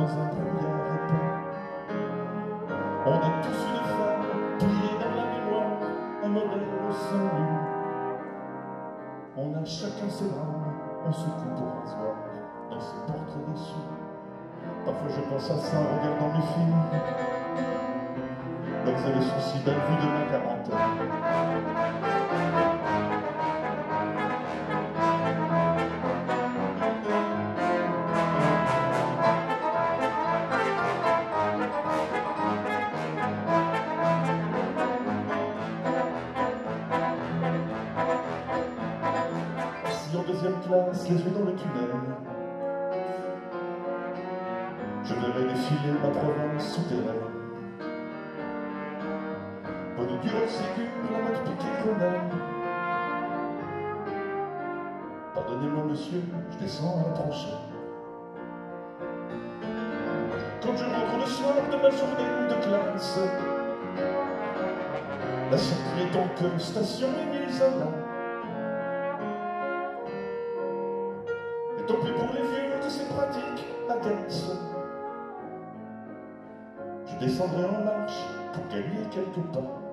dans un brouillard épais. On a tous une femme pliée dans la mémoire, un modèle sans lui. On a chacun ses drames, on se coupe au rasoir dans ses portraits déçus. Parfois je pense à ça en regardant mes films. Elles sont si belles vues de ma quarantaine. En classe, les yeux dans le tunnel, je verrai défiler ma province souterraine. Bonne dure sécure, la mode piquée Grenelle. Pardonnez-moi, monsieur, je descends à la. Quand je rentre le soir de ma journée de classe, la circuit est donc station et mise Je descendrai en marche pour gagner quelques pas.